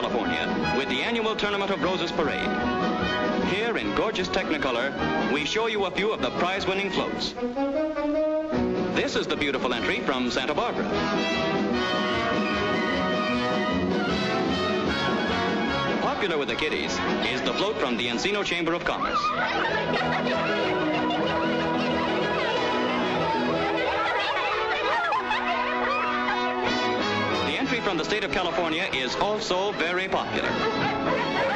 California with the annual Tournament of Roses Parade. Here in gorgeous Technicolor, we show you a few of the prize-winning floats. This is the beautiful entry from Santa Barbara. Popular with the kiddies is the float from the Encino Chamber of Commerce. From the state of California is also very popular.